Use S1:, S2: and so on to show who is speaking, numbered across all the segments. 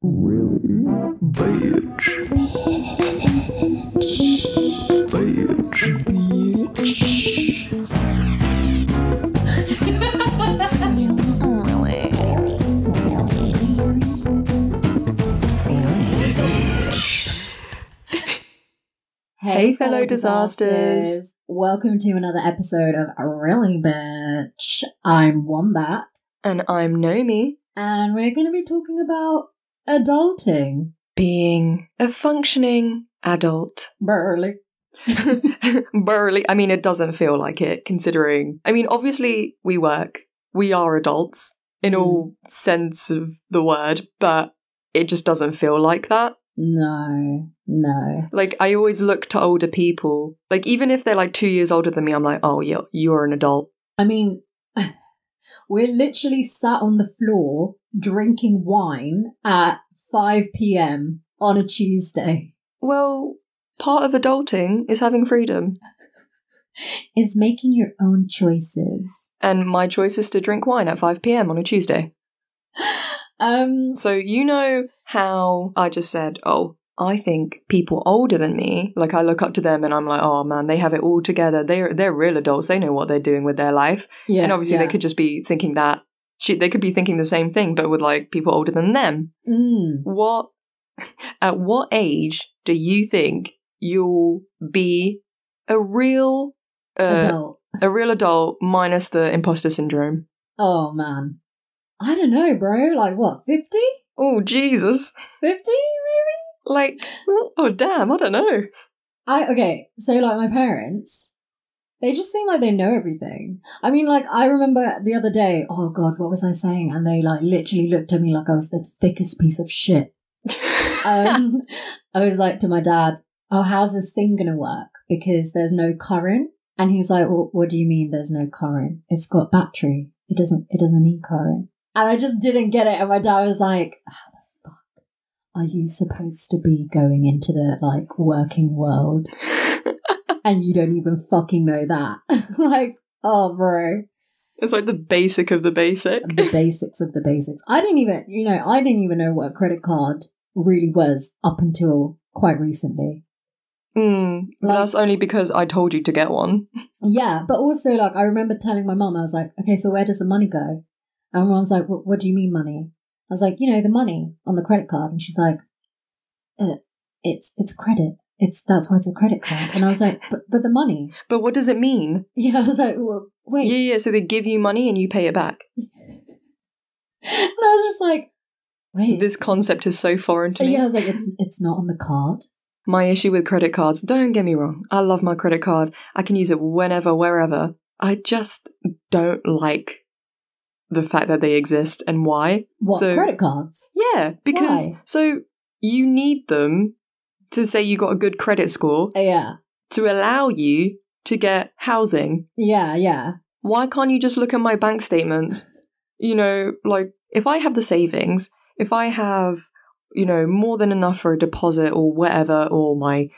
S1: Really? Bitch. Bitch. bitch.
S2: Hey, fellow disasters.
S3: Welcome to another episode of Really Bitch. I'm Wombat,
S2: And I'm Gnomi,
S3: and we're going to be talking about adulting.
S2: being a functioning adult.
S3: Burly.
S2: Burly. I mean, it doesn't feel like it, considering. I mean, obviously, we work, we are adults in
S3: Mm.
S2: all sense of the word, but it just doesn't feel like that.
S3: No, no.
S2: Like, I always look to older people, like, even if they're like two years older than me, I'm like, oh, yeah, you're an adult.
S3: I mean, we're literally sat on the floor drinking wine at 5 p.m. on a Tuesday.
S2: Well, part of adulting is having freedom.
S3: Is making your own choices.
S2: And my choice is to drink wine at 5 pm on a Tuesday.
S3: Um,
S2: So, you know how I just said, oh, I think people older than me, like I look up to them and I'm like, oh man, they have it all together. They're they're real adults. They know what they're doing with their life.
S3: yeah,
S2: and obviously
S3: yeah.
S2: they could just be thinking that shit, they could be thinking the same thing, but with like people older than them.
S3: Mm.
S2: What at what age do you think you'll be a real uh,
S3: Adult.
S2: a real adult minus the imposter syndrome?
S3: Oh man. I don't know, bro. Like what, 50?
S2: Oh Jesus.
S3: 50 maybe.
S2: Like oh damn, I don't know.
S3: I okay, so like my parents, they just seem like they know everything. I mean, like I remember the other day, oh god, what was I saying? And they like literally looked at me like I was the thickest piece of shit. Um I was like to my dad, Oh, how's this thing gonna work? Because there's no current. And he's like, well, what do you mean there's no current? It's got battery. It doesn't it doesn't need current. And I just didn't get it. And my dad was like, How the fuck are you supposed to be going into the like working world? and you don't even fucking know that. like, oh, bro,
S2: It's like the basic of the basic.
S3: the basics of the basics. I didn't even, you know, I didn't even know what a credit card really was up until quite recently.
S2: Mm,
S3: Like-
S2: that's only because I told you to get one.
S3: Yeah, but also, like, I remember telling my mum, I was like, okay, so where does the money go? And my mum like, what, what do you mean money? I was like, you know, the money on the credit card. And she's like, uh, it's it's credit. It's that's why it's a credit card. And I was like, but but the money.
S2: But what does it mean?
S3: Yeah, I was like, well, wait.
S2: Yeah, yeah. So they give you money and you pay it back.
S3: And I was just like, wait.
S2: This concept is so foreign to me.
S3: yeah, I was like, it's it's not on the card.
S2: My issue with credit cards, don't get me wrong, I love my credit card. I can use it whenever, wherever. I just don't like the fact that they exist and why.
S3: What
S2: So-
S3: credit cards?
S2: Yeah, because
S3: Why?
S2: so you need them to say you got a good credit score
S3: Yeah,
S2: to allow you to get housing.
S3: yeah, yeah.
S2: Why can't you just look at my bank statements? You know, like if I have the savings, if I have, you know, more than enough for a deposit or whatever, or my,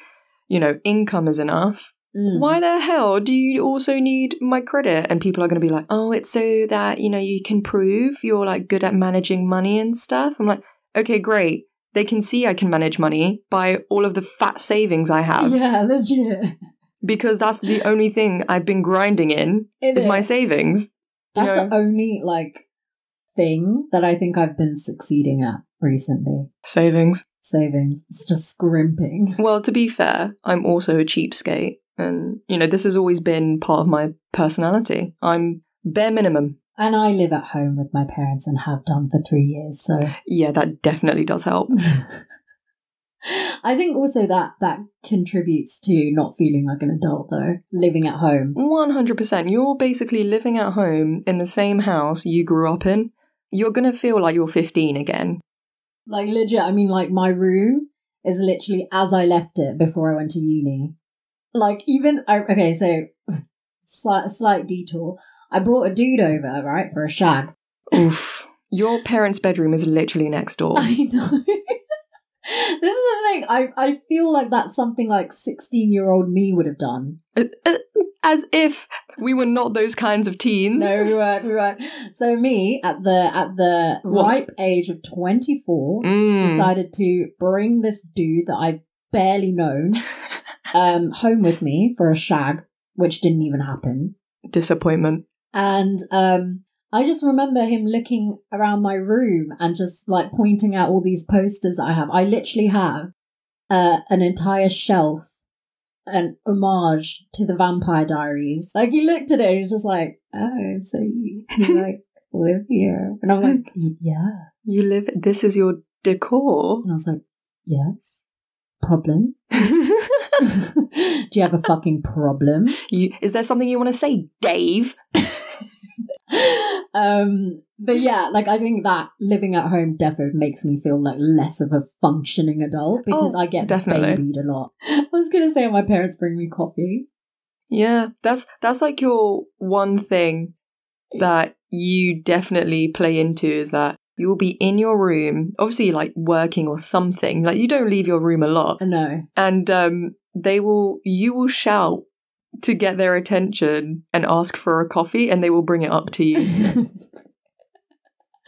S2: you know, income is enough,
S3: Mm.
S2: why the hell do you also need my credit? And people are going to be like, oh, it's so that, you know, you can prove you're like good at managing money and stuff. I'm like, okay, great. They can see I can manage money by all of the fat savings I have
S3: Yeah, legit.
S2: because that's the only thing I've been grinding in is my
S3: Innit?
S2: savings.
S3: That's
S2: know?
S3: the only like thing that I think I've been succeeding at recently.
S2: savings.
S3: Savings. It's just scrimping.
S2: Well, to be fair, I'm also a cheapskate. And, you know, this has always been part of my personality. I'm bare minimum.
S3: And I live at home with my parents and have done for three years. So
S2: Yeah, that definitely does help.
S3: I think also that that contributes to not feeling like an adult though, living at home.
S2: 100%. You're basically living at home in the same house you grew up in. You're going to feel like you're 15 again.
S3: Like legit, I mean like my room is literally as I left it before I went to uni. Like even okay, so slight slight detour. I brought a dude over, right, for a shag.
S2: Oof. Your parents' bedroom is literally next door.
S3: I know. this is the thing. I, I feel like that's something like 16 year old me would have done.
S2: Uh, uh, As if we were not those kinds of teens.
S3: No, we weren't. We weren't. So me at the at the
S2: What?
S3: ripe age of 24
S2: Mm.
S3: decided to bring this dude that I've barely known um home with me for a shag, which didn't even happen.
S2: Disappointment.
S3: And um I just remember him looking around my room and just like pointing out all these posters I have. I literally have uh, an entire shelf, an homage to the Vampire Diaries. Like he looked at it, he's just like, "Oh, so you, you like live here?" And I'm like, "Yeah."
S2: You live. This is your decor.
S3: And I was like, "Yes." Problem? Do you have a fucking problem?
S2: you, is there something you want to say, Dave?
S3: um but yeah like i think that living at home defo makes me feel like less of a functioning adult because
S2: Oh,
S3: i get
S2: definitely.
S3: babied a lot i was gonna say my parents bring me coffee
S2: Yeah, that's that's like your one thing that you definitely play into is that you will be in your room, obviously like working or something. Like you don't leave your room a lot,
S3: no
S2: and um, they will you will shout to get their attention and ask for a coffee, and they will bring it up to you.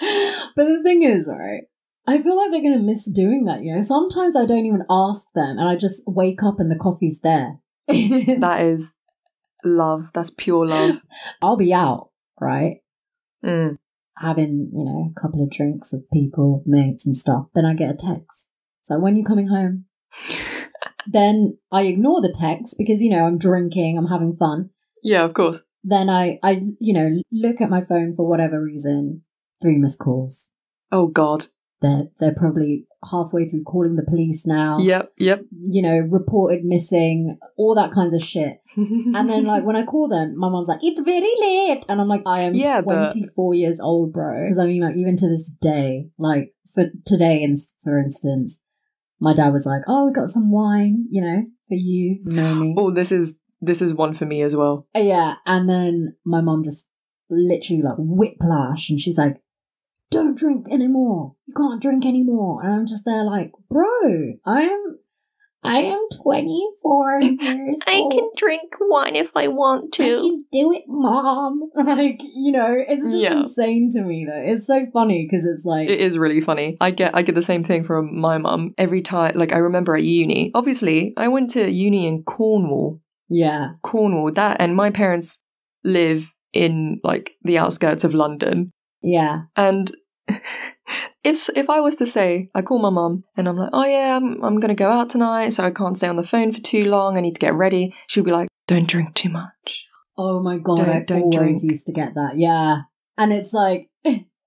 S3: but the thing is right i feel like they're gonna miss doing that you know sometimes i don't even ask them and i just wake up and the coffee's there
S2: that is love. That's pure love.
S3: i'll be out right
S2: Mm.
S3: having, you know, a couple of drinks with people, mates and stuff, then I get a text. So when you coming home? Then I ignore the text because, you know, I'm drinking, I'm having fun.
S2: Yeah, of course.
S3: Then I, I, you know, look at my phone for whatever reason, three missed calls.
S2: Oh God.
S3: They're, they're probably halfway through calling the police now.
S2: Yep. Yep.
S3: You know, reported missing, all that kinds of shit.
S2: and
S3: then, like, when I call them, my mom's like, it's very late. And I'm like, I am
S2: Yeah, but-
S3: 24 years old, bro. Because I mean, like, even to this day, like, for today, in, for instance, my dad was like, oh, we got some wine, you know, for you, me.
S2: oh, this is this is one for me as well.
S3: Uh, Yeah. And then my mom just literally, like, whiplash. And she's like, don't drink anymore. You can't drink anymore. And I'm just there, like, bro, I am. I am 24 years old.
S2: I can drink wine if I want to.
S3: I can do it, mom. Like, you know, it's just
S2: Yeah.
S3: insane to me though. It's so funny because it's like,
S2: It is really funny. I get I get the same thing from my mum every time. Like I remember at uni. Obviously, I went to uni in Cornwall.
S3: yeah,
S2: Cornwall. That and my parents live in like the outskirts of London.
S3: yeah,
S2: And if if I was to say, I call my mum and I'm like, oh yeah, I'm, I'm gonna go out tonight, so I can't stay on the phone for too long. I need to get ready. She'll be like, don't drink too much.
S3: Oh my god,
S2: Don't-
S3: I
S2: don't
S3: always
S2: drink.
S3: used to get that. Yeah, and it's like,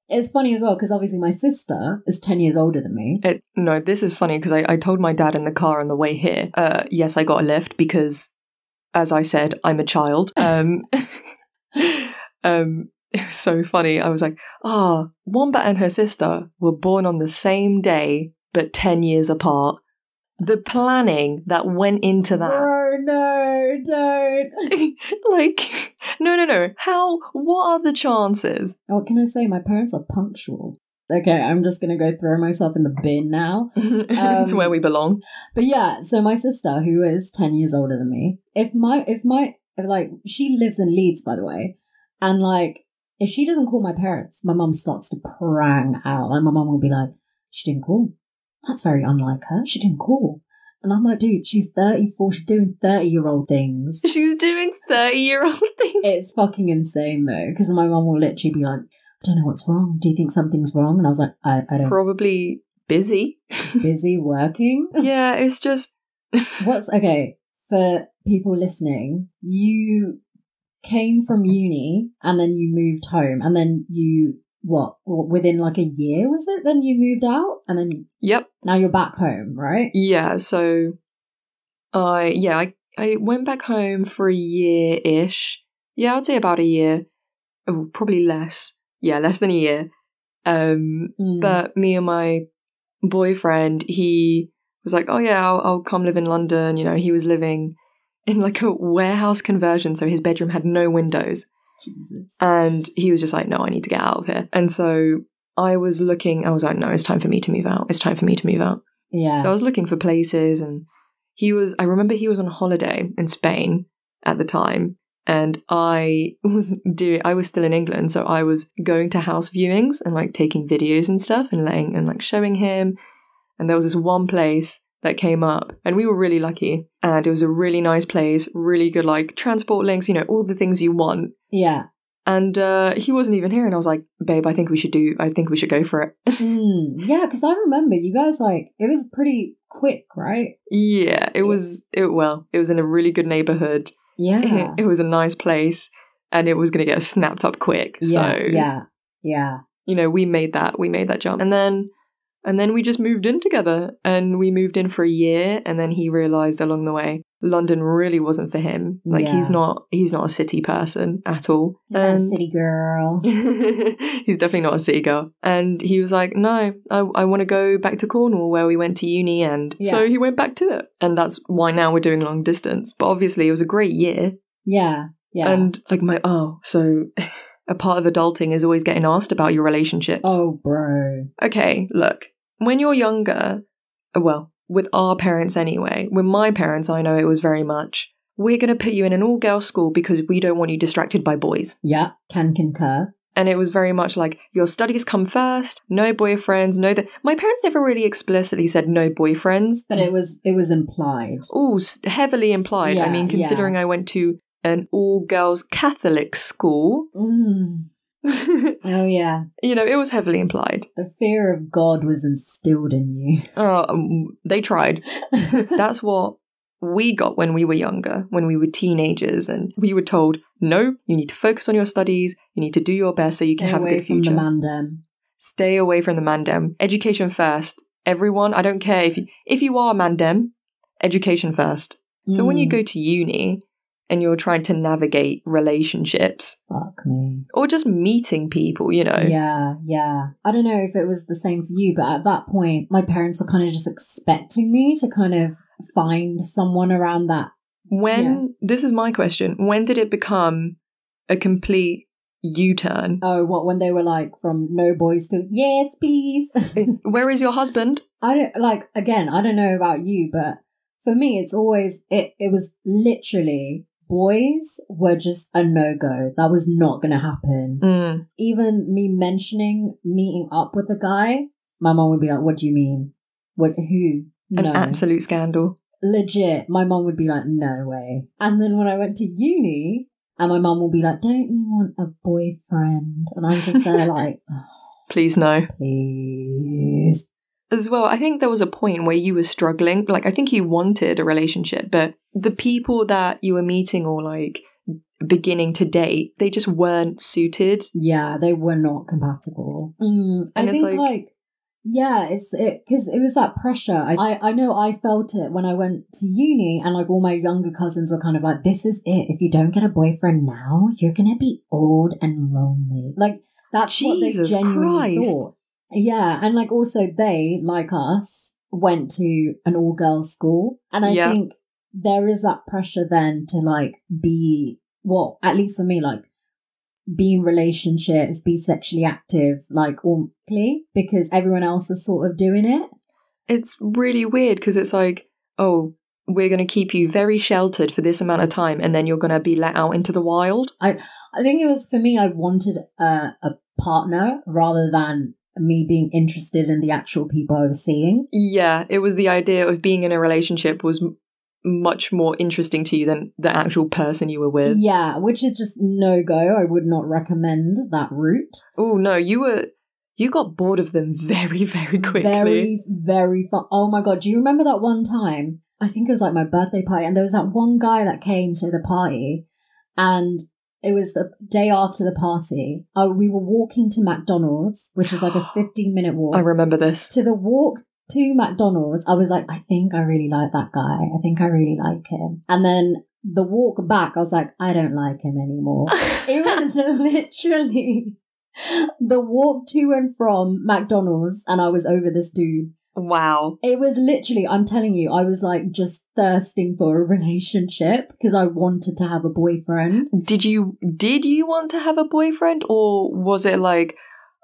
S3: it's funny as well because obviously my sister is ten years older than me.
S2: It, no, this is funny because I, I told my dad in the car on the way here, uh, yes, I got a lift because, as I said, I'm a child. Um, um, it was so funny. I was like, ah, Wombat and her sister were born on the same day, but 10 years apart. The planning that went into that.
S3: Bro, no, don't.
S2: like, no, no, no. How, what are the chances?
S3: what can I say? My parents are punctual. Okay, I'm just gonna go throw myself in the bin now. Um,
S2: where we belong.
S3: But yeah, so my sister, who is ten years older than me, if my if my if like she lives in Leeds, by the way, and like if she doesn't call my parents, my mum starts to prang out. Like my mum will be like, "She didn't call. That's very unlike her. She didn't call." And I'm like, "Dude, she's 34. She's doing 30 year old things."
S2: She's doing 30 year old things.
S3: It's fucking insane though, because my mum will literally be like, "I don't know what's wrong. Do you think something's wrong?" And I was like, "I, I don't.
S2: Probably busy.
S3: Busy working."
S2: yeah, it's just
S3: What's okay for people listening? You came from uni and then you moved home, and then you what, what within like a year was it? Then you moved out, and then
S2: yep.
S3: now you're back home, right?
S2: Yeah, so I yeah, I I went back home for a year ish. Yeah, I'd say about a year. Oh, probably less. Yeah, less than a year. Um
S3: Mm.
S2: but me and my boyfriend, he was like, "Oh yeah, I'll, I'll come live in London." You know, he was living in like a warehouse conversion, so his bedroom had no windows.
S3: Jesus.
S2: And he was just like, no, I need to get out of here. And so I was looking, I was like, no, it's time for me to move out. It's time for me to move out.
S3: Yeah.
S2: So I was looking for places and he was I remember he was on holiday in Spain at the time and I was doing I was still in England so I was going to house viewings and like taking videos and stuff and letting and like showing him and there was this one place that came up and we were really lucky and it was a really nice place really good like transport links you know all the things you want
S3: yeah.
S2: and uh he wasn't even here and I was like babe I think we should do I think we should go for it
S3: Mm, yeah, because I remember you guys like it was pretty quick, right?
S2: yeah it was it well it was in a really good neighborhood
S3: Yeah.
S2: it was a nice place and it was going to get snapped up quick
S3: yeah.
S2: so
S3: Yeah. Yeah.
S2: you know we made that we made that jump and then and then we just moved in together and we moved in for a year and then he realized along the way london really wasn't for him like he's not he's not a city person at all
S3: He's not a city girl.
S2: he's definitely not a city girl and he was like no i, I want to go back to cornwall where we went to uni and
S3: Yeah.
S2: so he went back to it and that's why now we're doing long distance but obviously it was a great year
S3: Yeah. Yeah.
S2: and like my oh, so a part of adulting is always getting asked about your relationships.
S3: oh, bro.
S2: Okay, look, when you're younger, well, with our parents anyway, with my parents, I know it was very much, we're going to put you in an all girls school because we don't want you distracted by boys.
S3: Yeah. Can concur.
S2: And it was very much like, your studies come first, no boyfriends, no that. My parents never really explicitly said no boyfriends.
S3: But it was it was implied.
S2: Oh, heavily implied. I
S3: Yeah,
S2: mean,
S3: yeah.
S2: considering I went to an all girls Catholic school,
S3: Mm. Oh yeah.
S2: You know, it was heavily implied.
S3: The fear of God was instilled in you.
S2: Oh, um, they tried. That's what we got when we were younger, when we were teenagers, and we were told, no, you need to focus on your studies, you need to do your best so you can
S3: Stay
S2: have a good
S3: from
S2: future.
S3: the mandem.
S2: Stay away from the mandem. Education first. Everyone, I don't care if you if you are a mandem, education first. So when you
S3: Mm,
S2: go to uni and you're trying to navigate relationships
S3: fuck me.
S2: or just meeting people, you know.
S3: Yeah, yeah. I don't know if it was the same for you, but at that point, my parents were kind of just expecting me to kind of find someone around that.
S2: When this is my question, when did it become a complete U-turn?
S3: Oh, what when they were like from no boys to yes, please.
S2: Where is your husband?
S3: I don't like again. I don't know about you, but for me, it's always it. It was literally boys were just a no go. That was not going to happen.
S2: Mm.
S3: Even me mentioning meeting up with a guy, my mom would be like, "What do you mean? What? Who?
S2: An
S3: No,
S2: absolute scandal.
S3: legit." My mom would be like, "No way." And then when I went to uni, and my mom will be like, "Don't you want a boyfriend?" And I'm just there like, oh,
S2: Please no.
S3: "Please."
S2: As well, I think there was a point where you were struggling. Like, I think you wanted a relationship, but the people that you were meeting or like beginning to date, they just weren't suited.
S3: Yeah, they were not compatible. Mm, I
S2: it's
S3: think
S2: like-
S3: like, yeah, it's it because it was that pressure. I, I I know I felt it when I went to uni, and like all my younger cousins were kind of like, "This is it. If you don't get a boyfriend now, you're gonna be old and lonely." Like that's what they
S2: Jesus
S3: genuinely
S2: Christ.
S3: thought. Yeah, and like also they like us went to an all girls school, and I
S2: Yeah.
S3: think there is that pressure then to like be well, at least for me, like be in relationships, be sexually active, like orally, because everyone else is sort of doing it.
S2: It's really weird because it's like, oh, we're going to keep you very sheltered for this amount of time and then you're going to be let out into the wild.
S3: I think it was for me, I wanted a, a partner rather than me being interested in the actual people I was seeing.
S2: Yeah, it was the idea of being in a relationship was m- much more interesting to you than the actual person you were with.
S3: Yeah, which is just no go. I would not recommend that route.
S2: Oh no, you were you got bored of them very very quickly.
S3: Very, very fun. Oh my god, do you remember that one time? I think it was like my birthday party, and there was that one guy that came to the party, and it was the day after the party. Uh, we were walking to McDonald's, which is like a 15 minute walk.
S2: I remember this.
S3: to the walk to McDonald's, I was like, I think I really like that guy. I think I really like him. And then the walk back, I was like, I don't like him anymore. it was literally the walk to and from McDonald's, and I was over this dude.
S2: Wow.
S3: It was literally, I'm telling you, I was like just thirsting for a relationship because I wanted to have a boyfriend.
S2: Did you did you want to have a boyfriend or was it like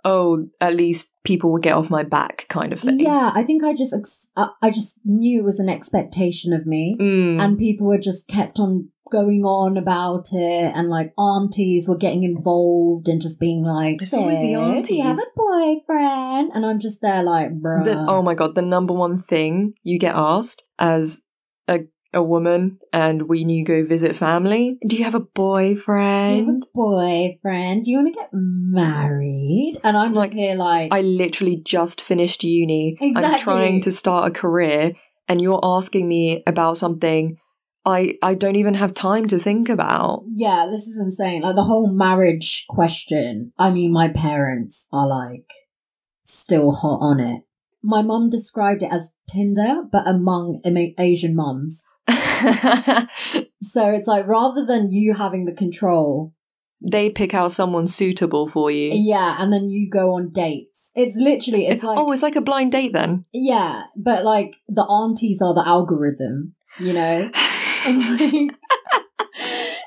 S2: oh, at least people will get off my back kind of thing.
S3: Yeah, I think I just ex- I I just knew it was an expectation of me,
S2: Mm.
S3: and people were just kept on going on about it, and like aunties were getting involved and just being like,
S2: It's always the
S3: "So, Do you have a boyfriend?" And I'm just there like, bruh.
S2: The, oh my god, the number one thing you get asked as a woman and when you go visit family, do you have a boyfriend?
S3: Do you have a boyfriend? Do you want to get married? And I'm just
S2: Like,
S3: here like,
S2: I literally just finished uni.
S3: Exactly.
S2: I'm trying to start a career and you're asking me about something I I don't even have time to think about.
S3: yeah, this is insane. Like the whole marriage question. I mean, my parents are like still hot on it. My mum described it as Tinder, but among Asian mums. So it's like rather than you having the control,
S2: they pick out someone suitable for you.
S3: yeah, and then you go on dates. It's literally, it's oh, like,
S2: oh, it's like a blind date then.
S3: yeah, but like the aunties are the algorithm, you know? Like,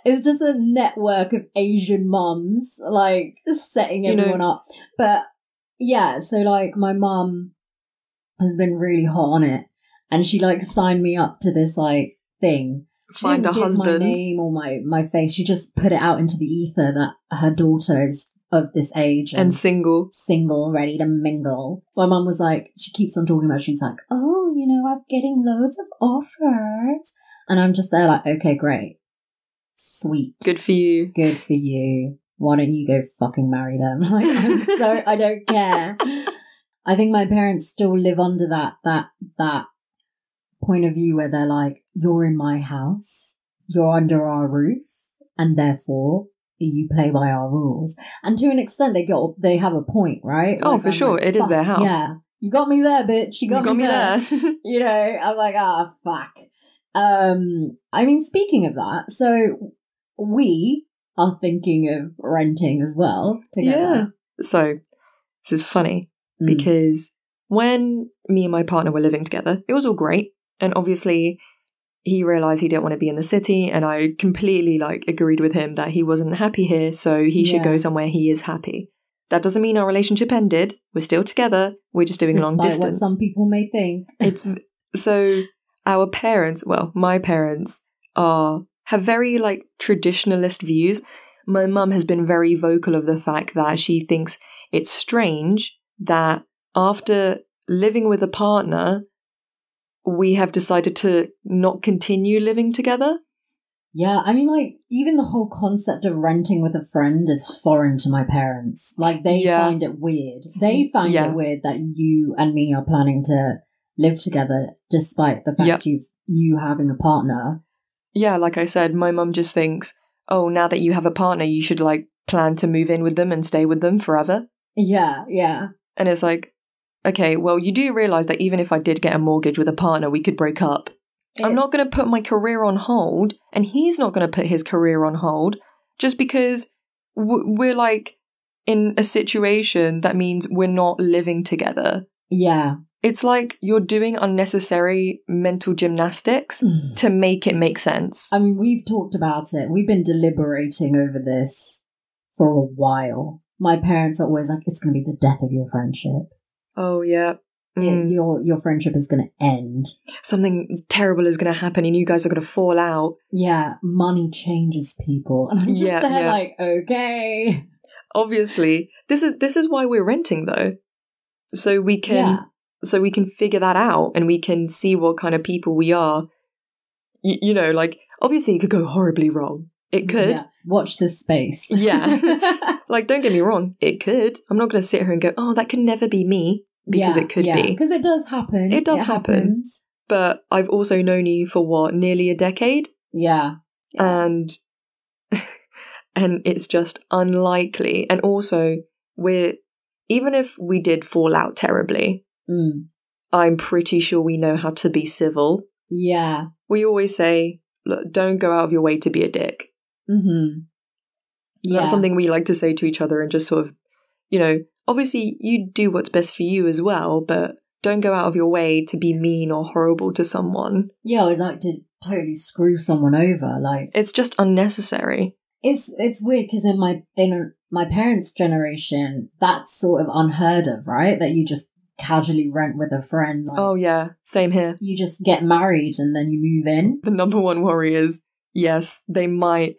S3: it's just a network of Asian mums, like setting
S2: You know-
S3: everyone up. But yeah, so like my mum has been really hot on it, and she like signed me up to this like thing. She
S2: Find a
S3: give my name or my my face. She just put it out into the ether that her daughter is of this age and,
S2: and single.
S3: single, ready to mingle. My mum was like, she keeps on talking about. She's like, oh, you know, I'm getting loads of offers, and I'm just there like, okay, great, sweet,
S2: Good for you.
S3: good for you. Why don't you go fucking marry them? Like, I'm so I don't care. I think my parents still live under that that that point of view where they're like, you're in my house, you're under our roof, and therefore you play by our rules. And to an extent, they get they have a point, right?
S2: Oh,
S3: Like,
S2: for
S3: I'm
S2: sure,
S3: like,
S2: it is their house."
S3: Yeah, you got me there, bitch. You got,
S2: you got me there.
S3: you know, I'm like, ah, fuck. Um, I mean, speaking of that, so we are thinking of renting as well together. Yeah.
S2: so, this is funny
S3: Mm.
S2: because when me and my partner were living together, it was all great. And obviously, he realized he didn't want to be in the city. And I completely like agreed with him that he wasn't happy here. So he should
S3: Yeah.
S2: go somewhere he is happy. That doesn't mean our relationship ended. We're still together. We're just doing long distance.
S3: what some people may think.
S2: it's so our parents well my parents are have very like traditionalist views my mum has been very vocal of the fact that she thinks it's strange that after living with a partner we have decided to not continue living together
S3: Yeah, I mean, like, even the whole concept of renting with a friend is foreign to my parents. Like, they
S2: Yeah.
S3: find it weird. They mm, find
S2: Yeah.
S3: it weird that you and me are planning to live together, despite the fact
S2: Yep.
S3: you've you having a partner.
S2: yeah like i said my mum just thinks oh now that you have a partner you should like plan to move in with them and stay with them forever
S3: Yeah, yeah.
S2: And it's like, okay, well, you do realize that even if I did get a mortgage with a partner, we could break up. I'm not going to put my career on hold, and he's not going to put his career on hold just because w- we're like in a situation that means we're not living together.
S3: Yeah.
S2: It's like you're doing unnecessary mental gymnastics mm. to make it make sense.
S3: I mean, we've talked about it. We've been deliberating over this for a while. My parents are always like, "It's going to be the death of your friendship.
S2: Oh, yeah. Mm.
S3: Your your friendship is going to end."
S2: Something terrible is going to happen, and you guys are going to fall out.
S3: Yeah, money changes people, and I'm just
S2: Yeah,
S3: there
S2: yeah.
S3: like, okay,
S2: obviously this is this is why we're renting though so we can
S3: yeah,
S2: so we can figure that out and we can see what kind of people we are y- you know like obviously it could go horribly wrong it could
S3: Yeah. Watch this space.
S2: Yeah. like don't get me wrong it could i'm not going to sit here and go oh that can never be me because
S3: Yeah,
S2: it could
S3: yeah,
S2: be
S3: because it does happen.
S2: It does happen.
S3: happens.
S2: but i've also known you for what nearly a decade
S3: Yeah, yeah.
S2: and and it's just unlikely and also we're even if we did fall out terribly
S3: Mm.
S2: i'm pretty sure we know how to be civil
S3: yeah.
S2: we always say look don't go out of your way to be a dick
S3: Mm-hmm. Yeah.
S2: that's something we like to say to each other and just sort of you know obviously you do what's best for you as well but don't go out of your way to be mean or horrible to someone
S3: yeah, I would like to totally screw someone over. Like
S2: it's just unnecessary
S3: it's it's weird because in my in my parents' generation, that's sort of unheard of, right? That you just casually rent with a friend. Like,
S2: Oh yeah, same here.
S3: You just get married and then you move in.
S2: The number one worry is yes, they might.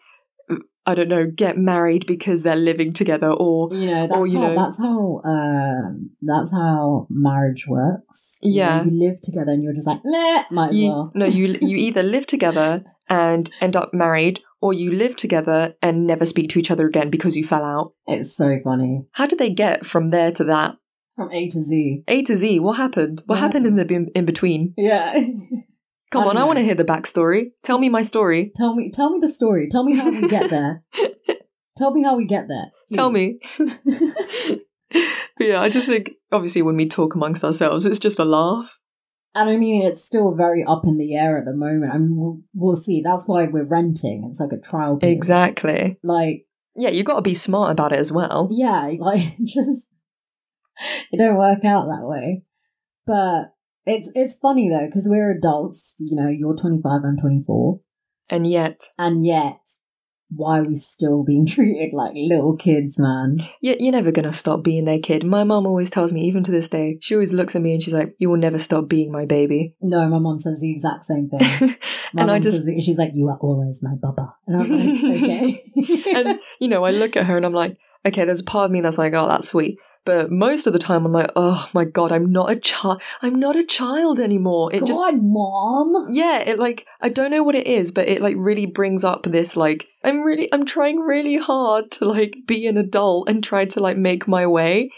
S2: I don't know, get married because they're living together, or
S3: You know, that's
S2: Or, you
S3: how
S2: know-
S3: that's how um that's how marriage works. You know,
S2: Yeah.
S3: you live together and you're just like, nah, might as
S2: you
S3: well.
S2: no, you you either live together and end up married, or you live together and never speak to each other again because you fell out.
S3: It's so funny.
S2: How did they get from there to that?
S3: From A to Z.
S2: A to Z, what happened? What
S3: What
S2: happened in the in between?
S3: Yeah.
S2: Come
S3: I
S2: on, I want to hear the backstory. Tell me my story.
S3: tell me tell me the story. Tell me how we get there. tell me how we get there.
S2: Tell me. Yeah, I just think obviously when we talk amongst ourselves, it's just a laugh.
S3: And I mean, it's still very up in the air at the moment. I mean, we'll, we'll see. That's why we're renting. It's like a trial period.
S2: Exactly.
S3: Like,
S2: Yeah, you got to be smart about it as well.
S3: yeah, like just it don't work out that way. But it's it's funny though because we're adults. You know, you're 25, I'm 24,
S2: And yet,
S3: and yet, why are we still being treated like little kids, man?
S2: you- you're never going to stop being their kid. My mum always tells me, even to this day, she always looks at me and she's like, You will never stop being my baby.
S3: No, my mom says the exact same thing. My
S2: and I just,
S3: says, she's like, "You are always my baba," and I'm like, "Okay."
S2: and you know, I look at her and I'm like, Okay, there's a part of me that's like, Oh, that's sweet. But most of the time, I'm like, Oh my God, I'm not a child. I'm not a child anymore. It
S3: God,
S2: just
S3: mom.
S2: yeah it like i don't know what it is but it like really brings up this like i'm really i'm trying really hard to like be an adult and try to like make my way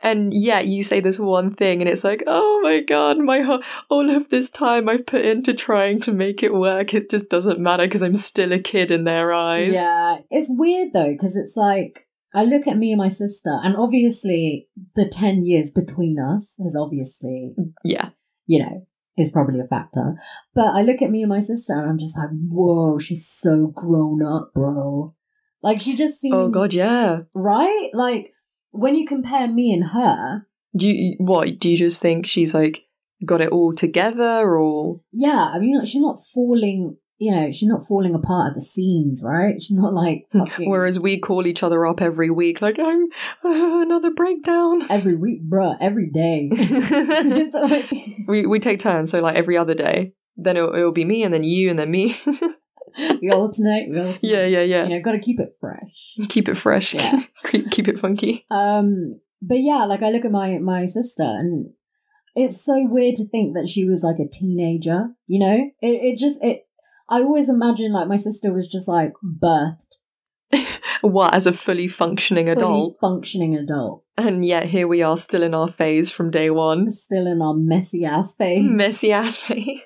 S2: and yeah you say this one thing and it's like oh my god my all of this time i've put into trying to make it work it just doesn't matter because i'm still a kid in their eyes
S3: Yeah, it's weird though because it's like I look at me and my sister, and obviously the ten years between us has obviously,
S2: yeah
S3: you know, is probably a factor. But I look at me and my sister, and I'm just like, whoa, she's so grown up, bro. Like she just seems
S2: oh god yeah
S3: right. Like when you compare me and her,
S2: do you what do you just think she's like got it all together or
S3: yeah, I mean, like, she's not falling. You know, she's not falling apart at the seams, right? She's not like fucking
S2: whereas we call each other up every week like i'm uh, another breakdown
S3: every week, bruh, every day. Like-
S2: we we take turns, so like every other day. Then it'll, it'll be me, and then you, and then me.
S3: we alternate, we alternate.
S2: yeah, yeah, yeah.
S3: You know, got to keep it fresh.
S2: Keep it fresh.
S3: Yeah.
S2: keep, keep it funky.
S3: Um, but yeah, like I look at my my sister, and it's so weird to think that she was like a teenager. You know, it it just it. I always imagine like my sister was just like birthed,
S2: What as a fully functioning
S3: fully
S2: adult,
S3: functioning adult,
S2: and yet here we are, still in our phase from day one.
S3: still in our messy ass phase.
S2: Messy ass phase.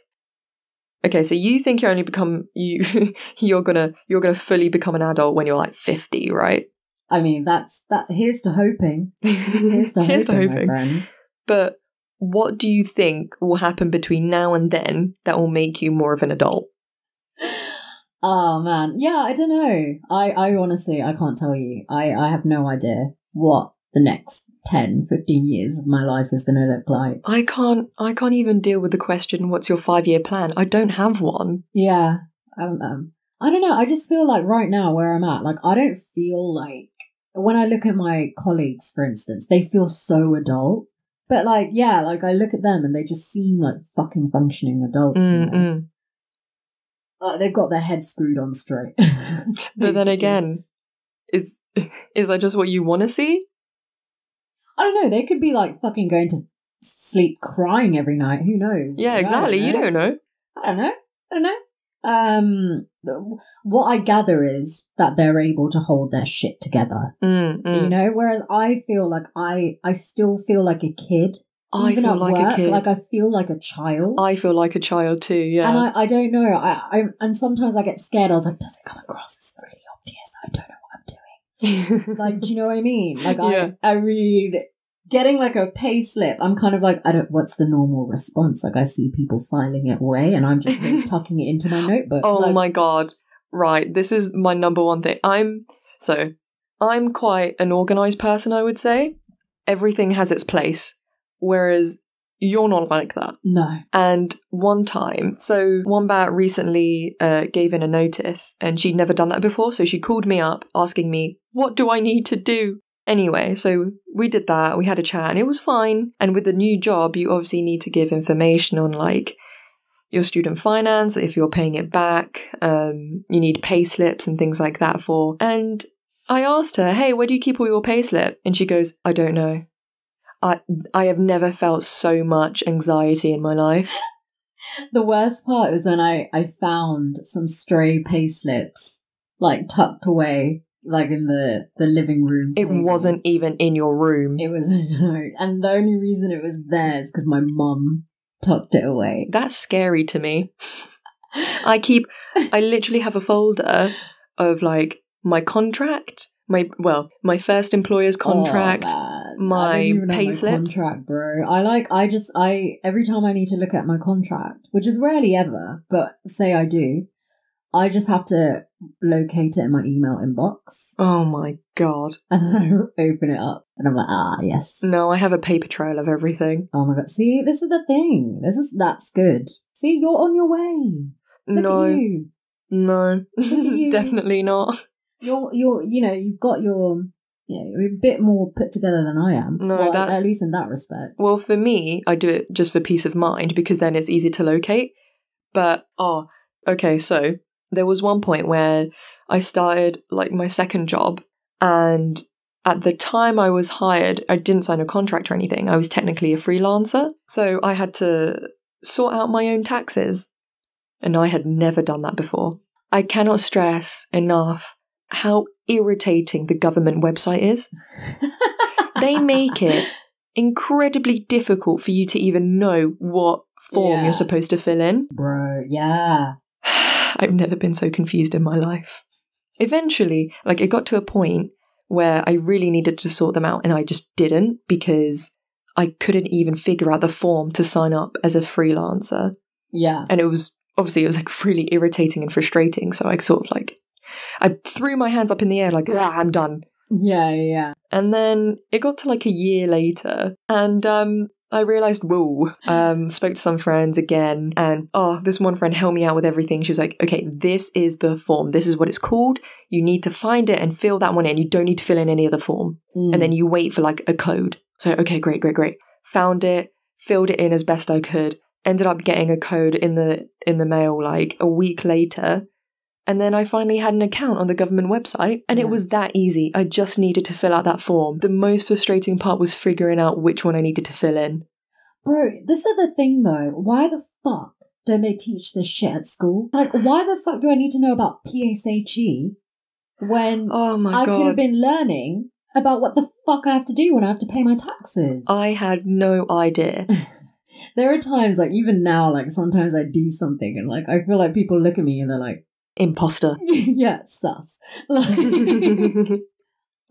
S2: Okay, so you think you're only become you you're gonna you're gonna fully become an adult when you're like fifty, right?
S3: I mean, that's that. Here's to hoping. Here's to
S2: Here's to
S3: hoping, my
S2: hoping.
S3: friend.
S2: But what do you think will happen between now and then that will make you more of an adult?
S3: Oh man, yeah, I don't know. I, I honestly, I can't tell you. I, I have no idea what the next 10, 15 years of my life is going to look like.
S2: I can't I can't even deal with the question what's your 5-year plan? I don't have one.
S3: Yeah, um, um, I don't know. I just feel like right now where I'm at, like I don't feel like when I look at my colleagues, for instance, they feel so adult. But like, yeah, like I look at them and they just seem like fucking functioning adults. you know? They've got their head screwed on straight.
S2: But then again, is is that just what you want to see?
S3: I don't know. They could be like fucking going to sleep crying every night. Who knows?
S2: Yeah,
S3: Like,
S2: exactly. You don't know.
S3: I don't know. I don't know. Um, the- what I gather is that they're able to hold their shit together.
S2: Mm, mm.
S3: You know, whereas I feel like I, I still feel like a kid.
S2: I
S3: even
S2: feel
S3: at
S2: like
S3: work,
S2: a kid.
S3: Like I feel like a child.
S2: I feel like a child too. Yeah.
S3: And I, I don't know. I, I, and sometimes I get scared. I was like, does it come across as really obvious that I don't know what I'm doing? Like, do you know what I mean? Like,
S2: Yeah.
S3: I, I read getting like a pay slip. I'm kind of like, I don't. What's the normal response? Like, I see people filing it away, and I'm just really tucking it into my notebook.
S2: Oh
S3: Like,
S2: my god. Right. This is my number one thing. I'm so I'm quite an organized person, I would say. Everything has its place. Whereas you're not like that.
S3: No.
S2: And one time, so Wombat recently uh, gave in a notice and she'd never done that before. So she called me up asking me what do I need to do? Anyway, so we did that, we had a chat, and it was fine. And with the new job, you obviously need to give information on like your student finance, if you're paying it back, um, you need pay slips and things like that for. And I asked her, hey, where do you keep all your pay slip? And she goes, I don't know. I I have never felt so much anxiety in my life.
S3: The worst part was when I, I found some stray pay slips, like tucked away, like in the, the living room.
S2: It
S3: table.
S2: wasn't even in your room.
S3: It was, and the only reason it was there is because my mum tucked it away.
S2: That's scary to me. I keep, I literally have a folder of like my contract, my, well, my first employer's contract.
S3: Oh,
S2: my
S3: don't even have
S2: pay
S3: my contract, bro. I like. I just. I every time I need to look at my contract, which is rarely ever, but say I do, I just have to locate it in my email inbox,
S2: oh my god.
S3: and then I open it up, and I'm like, ah, yes.
S2: No, I have a paper trail of everything.
S3: Oh my god. See, this is the thing. This is that's good. See, you're on your way. Look
S2: no, no, definitely not.
S3: You're you're you know you've got your you know you're a bit more put together than I am.
S2: No,
S3: well,
S2: that-
S3: at least in that respect.
S2: Well, for me, I do it just for peace of mind because then it's easy to locate. But, oh, okay, so there was one point where I started like my second job, and at the time I was hired, I didn't sign a contract or anything. I was technically a freelancer. So I had to sort out my own taxes. And I had never done that before. I cannot stress enough how irritating the government website is they make it incredibly difficult for you to even know what form
S3: Yeah.
S2: you're supposed to fill in.
S3: Bro, yeah.
S2: I've never been so confused in my life. Eventually, like it got to a point where I really needed to sort them out and I just didn't because I couldn't even figure out the form to sign up as a freelancer.
S3: Yeah.
S2: And it was obviously it was like really irritating and frustrating. So I sort of like I threw my hands up in the air like, ah, I'm done.
S3: Yeah, yeah, yeah.
S2: And then it got to like a year later, and um, I realized, whoa. Um, spoke to some friends again, and oh, this one friend helped me out with everything. She was like, okay, this is the form. This is what it's called. You need to find it and fill that one in. You don't need to fill in any other form.
S3: Mm.
S2: And then you wait for like a code. So, okay, great, great, great. Found it, filled it in as best I could. Ended up getting a code in the in the mail like a week later. And then I finally had an account on the government website, and
S3: Yeah.
S2: it was that easy. I just needed to fill out that form. The most frustrating part was figuring out which one I needed to fill in.
S3: Bro, this is the thing though. Why the fuck don't they teach this shit at school? Like, why the fuck do I need to know about PSHE when
S2: Oh my
S3: I could have been learning about what the fuck I have to do when I have to pay my taxes?
S2: I had no idea.
S3: there are times, like, even now, like, sometimes I do something and, like, I feel like people look at me and they're like,
S2: Imposter.
S3: yeah, sus. Like,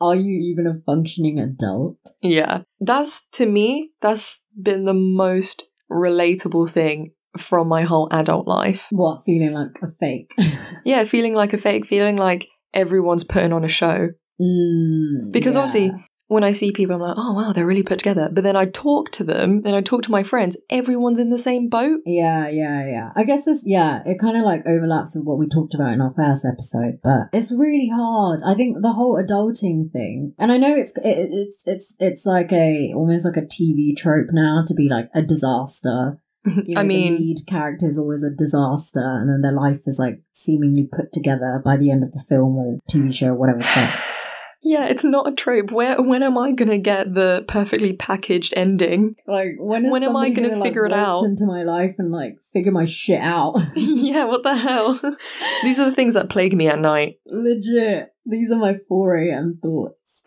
S3: are you even a functioning adult?
S2: yeah. That's, to me, that's been the most relatable thing from my whole adult life.
S3: What, feeling like a fake?
S2: Yeah, feeling like a fake, feeling like everyone's putting on a show.
S3: Mm,
S2: Because
S3: yeah.
S2: obviously, when I see people, I'm like, oh wow, they're really put together. But then I talk to them, then I talk to my friends, everyone's in the same boat.
S3: Yeah, yeah, yeah. I guess this, yeah, it kind of like overlaps with what we talked about in our first episode, but it's really hard. I think the whole adulting thing, and I know it's it, it's it's it's like a almost like a TV trope now to be like a disaster. You know,
S2: I mean,
S3: the lead character is always a disaster, and then their life is like seemingly put together by the end of the film or TV show, or whatever.
S2: Yeah, it's not a trope. Where when am I gonna get the perfectly packaged ending?
S3: Like when is
S2: When am I gonna
S3: gonna,
S2: figure it
S3: like, waltz
S2: out?
S3: into my life and like figure my shit out?
S2: yeah, what the hell? These are the things that plague me at night.
S3: Legit, these are my four a.m. thoughts.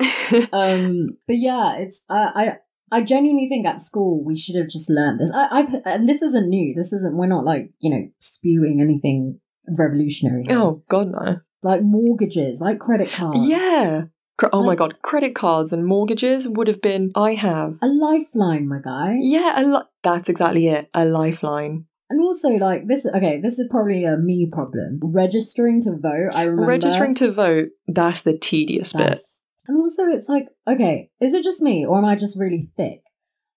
S3: um but yeah it's uh, i i genuinely think at school we should have just learned this I, i've and this isn't new this isn't we're not like you know spewing anything revolutionary here.
S2: oh god no.
S3: like mortgages like credit cards
S2: Yeah. Cre- oh my god, credit cards and mortgages would have been I have.
S3: a lifeline my guy
S2: Yeah, a li- that's exactly it. A lifeline.
S3: and also like this okay this is probably a me problem registering to vote i remember
S2: Registering to vote, that's the tedious bit.
S3: And also it's like okay is it just me or am i just really thick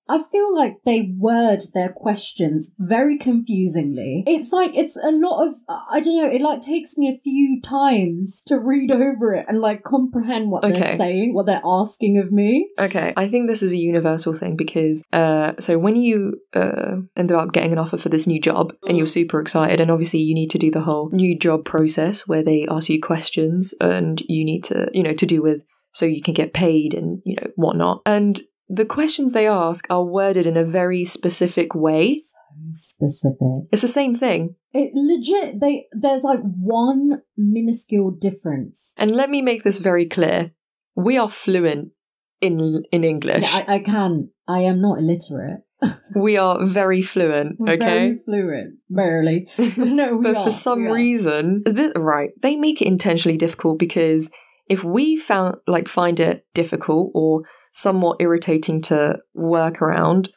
S3: I feel like they word their questions very confusingly. It's like it's a lot of I don't know. It like takes me a few times to read over it and like comprehend what
S2: Okay.
S3: they're saying, what they're asking of me.
S2: Okay, I think this is a universal thing because, uh, so when you uh, ended up getting an offer for this new job and you're super excited, and obviously you need to do the whole new job process where they ask you questions and you need to, you know, to do with so you can get paid and, you know, whatnot. And the questions they ask are worded in a very specific way.
S3: So specific.
S2: It's the same thing.
S3: It legit. They there's like one minuscule difference.
S2: And let me make this very clear. We are fluent in in English.
S3: Yeah, I, I can. I am not illiterate.
S2: we are very fluent,
S3: We're
S2: okay?
S3: Very fluent. Barely. no, we
S2: but
S3: are,
S2: for some reason, this, right, they make it intentionally difficult because if we found like find it difficult or somewhat irritating to work around,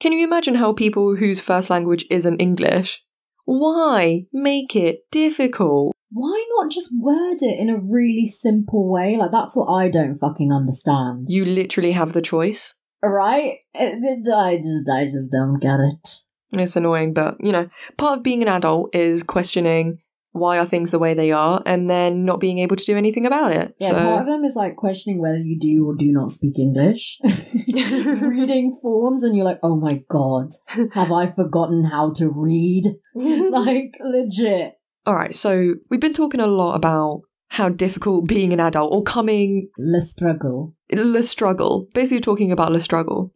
S2: can you imagine how people whose first language isn't English? Why make it difficult?
S3: Why not just word it in a really simple way? Like that's what I don't fucking understand.
S2: You literally have the choice.
S3: Right? I just, I just don't get it.
S2: It's annoying, but you know, part of being an adult is questioning why are things the way they are and then not being able to do anything about it.
S3: Yeah,
S2: so,
S3: part of them is like questioning whether you do or do not speak English. Reading forms, and you're like, oh my god, have I forgotten how to read? like, legit.
S2: All right, so we've been talking a lot about how difficult being an adult or coming
S3: Le struggle.
S2: the struggle, basically talking about the struggle.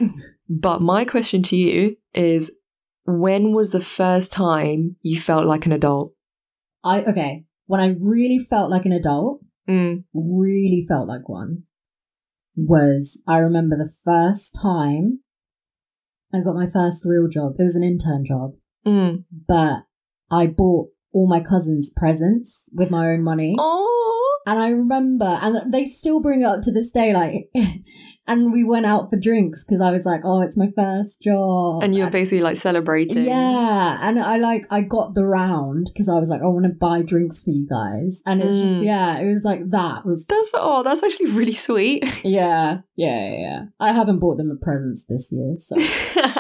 S2: but my question to you is when was the first time you felt like an adult?
S3: I, okay, when I really felt like an adult,
S2: Mm,
S3: really felt like one, was I remember the first time I got my first real job. It was an intern job,
S2: mm.
S3: but I bought all my cousins presents with my own money.
S2: Oh,
S3: And I remember, and they still bring it up to this day, like, and we went out for drinks because I was like, oh, it's my first job.
S2: and you were basically like celebrating.
S3: Yeah, and I like I got the round because I was like, I want to buy drinks for you guys, and it's just
S2: Mm.
S3: yeah, it was like that was
S2: That's oh, that's actually really sweet.
S3: yeah, yeah, yeah, yeah. I haven't bought them a presents this year, so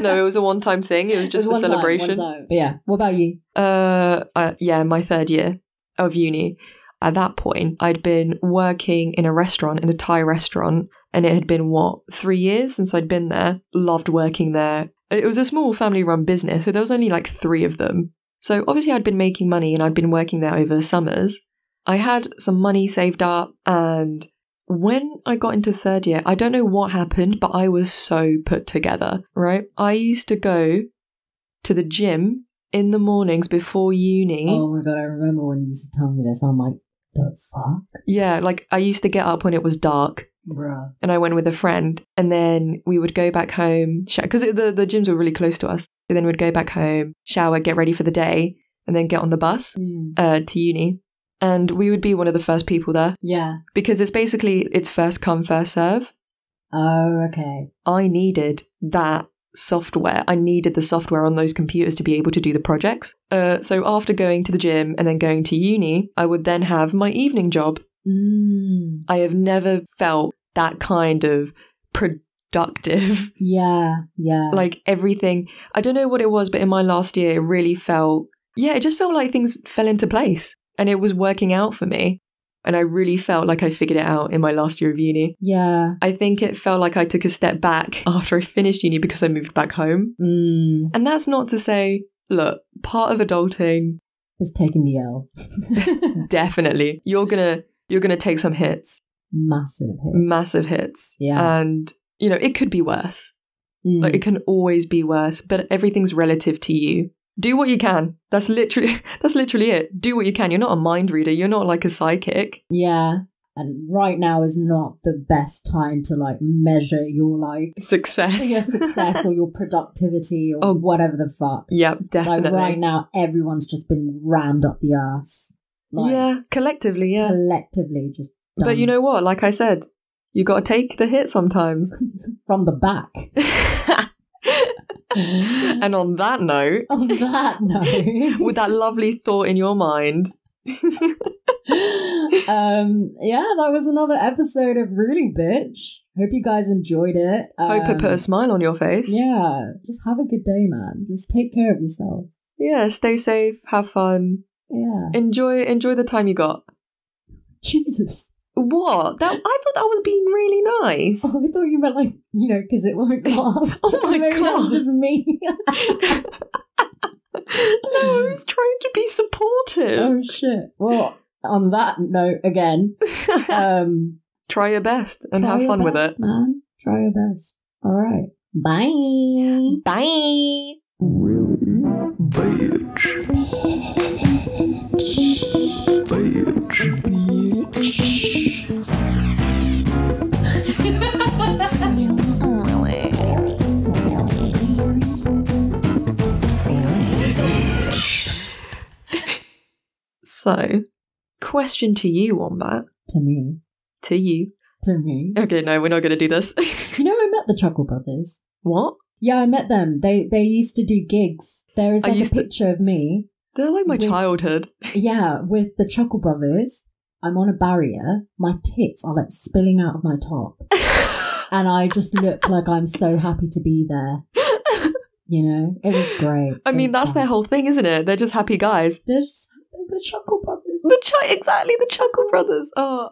S2: no, it was a one-time thing. It was just
S3: It
S2: for
S3: was one time, one
S2: celebration.
S3: time. But yeah, what about you?
S2: Uh, uh, yeah, my third year of uni. At that point, I'd been working in a restaurant, in a Thai restaurant, and it had been what three years since I'd been there. Loved working there. It was a small family-run business, so there was only like three of them. So obviously, I'd been making money, and I'd been working there over the summers. I had some money saved up, and when I got into third year, I don't know what happened, but I was so put together. Right, I used to go to the gym in the mornings before uni.
S3: Oh my god, I remember when you used to tell me this. I'm like, the fuck,
S2: Yeah, like I used to get up when it was dark
S3: bruh.
S2: and I went with a friend and then we would go back home because the, the gyms were really close to us. So then we'd go back home, shower, get ready for the day and then get on the bus
S3: Mm.
S2: uh, to uni. And we would be one of the first people there
S3: Yeah.
S2: because it's basically it's first come first serve.
S3: Oh, okay.
S2: I needed that software. I needed the software on those computers to be able to do the projects. Uh, so after going to the gym and then going to uni, I would then have my evening job.
S3: Mm.
S2: I have never felt that kind of productive.
S3: Yeah, yeah.
S2: like everything, I don't know what it was, but in my last year, it really felt, yeah, it just felt like things fell into place and it was working out for me. And I really felt like I figured it out in my last year of uni.
S3: yeah.
S2: I think it felt like I took a step back after I finished uni because I moved back home.
S3: Mm.
S2: And that's not to say, look, part of adulting,
S3: is taking the L.
S2: definitely, you're gonna you're gonna take some hits,
S3: Massive hits.
S2: massive hits.
S3: Yeah.
S2: And you know, it could be worse.
S3: Mm.
S2: Like it can always be worse, but everything's relative to you. Do what you can. That's literally that's literally it. Do what you can. You're not a mind reader. You're not like a psychic.
S3: yeah. And right now is not the best time to like measure your like
S2: Success.
S3: your success or your productivity or
S2: Oh,
S3: whatever the fuck.
S2: Yep, definitely.
S3: Like right now, everyone's just been rammed up the ass. Like,
S2: yeah, collectively, yeah.
S3: collectively just.
S2: But you know what? Like I said, you got to take the hit sometimes.
S3: from the back.
S2: And on that note,
S3: On that note,
S2: with that lovely thought in your mind,
S3: um, yeah, that was another episode of Really Bitch. Hope you guys enjoyed it.
S2: Hope it put a
S3: Um,
S2: smile on your face.
S3: Yeah, just have a good day, man. Just take care of yourself.
S2: Yeah, stay safe, have fun,
S3: Yeah.
S2: enjoy enjoy the time you got.
S3: Jesus.
S2: What? That I thought that was being really nice.
S3: Oh, I thought you meant like, you know, because it won't last.
S2: Oh my
S3: Maybe that was
S2: God.
S3: just me.
S2: no, I was trying to be supportive.
S3: oh, shit. Well, on that note, again, um,
S2: Try your best and
S3: try
S2: have
S3: your
S2: fun with it.
S3: man. Try your best. All right. Bye.
S2: Bye.
S1: Really? bitch. Bitch. Bitch.
S2: So, question to you, Wombat.
S3: To me.
S2: To you.
S3: To me.
S2: Okay, no, we're not going to do this.
S3: You know, I met the Chuckle Brothers.
S2: what?
S3: Yeah, I met them. They they used to do gigs. There is like a
S2: used to-
S3: picture of me.
S2: They're like my
S3: With-
S2: childhood.
S3: Yeah, with the Chuckle Brothers. I'm on a barrier. My tits are like spilling out of my top. And I just look like I'm so happy to be there. You know? It was great.
S2: I mean, that's
S3: fun.
S2: their whole thing, isn't it? They're just happy guys.
S3: They're just the Chuckle Brothers.
S2: The ch- exactly the Chuckle Brothers. Oh,